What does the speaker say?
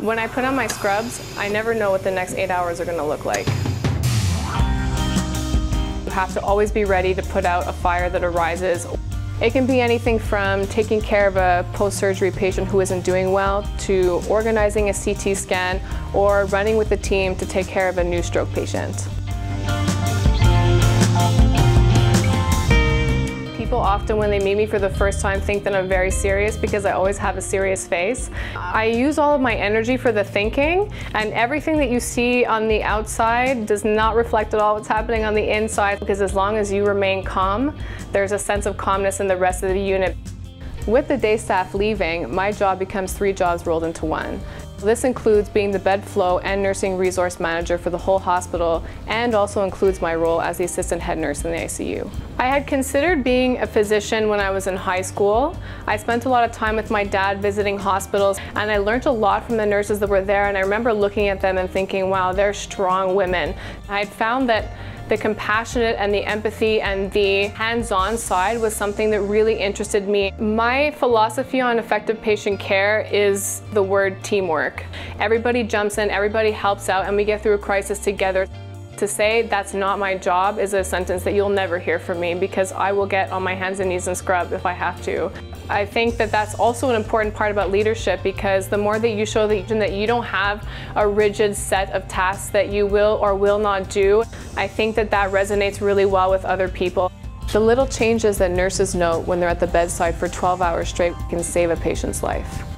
When I put on my scrubs, I never know what the next eight hours are gonna look like. You have to always be ready to put out a fire that arises. It can be anything from taking care of a post-surgery patient who isn't doing well to organizing a CT scan or running with the team to take care of a new stroke patient. Often, when they meet me for the first time, think that I'm very serious because I always have a serious face. I use all of my energy for the thinking, and everything that you see on the outside does not reflect at all what's happening on the inside because as long as you remain calm, there's a sense of calmness in the rest of the unit. With the day staff leaving, my job becomes three jobs rolled into one. This includes being the bed flow and nursing resource manager for the whole hospital and also includes my role as the assistant head nurse in the ICU. I had considered being a physician when I was in high school. I spent a lot of time with my dad visiting hospitals and I learned a lot from the nurses that were there and I remember looking at them and thinking, wow, they're strong women. I had found that the compassionate and the empathy and the hands-on side was something that really interested me. My philosophy on effective patient care is the word teamwork. Everybody jumps in, everybody helps out, and we get through a crisis together. To say that's not my job is a sentence that you'll never hear from me because I will get on my hands and knees and scrub if I have to. I think that that's also an important part about leadership because the more that you show the that you don't have a rigid set of tasks that you will or will not do, I think that that resonates really well with other people. The little changes that nurses note when they're at the bedside for 12 hours straight can save a patient's life.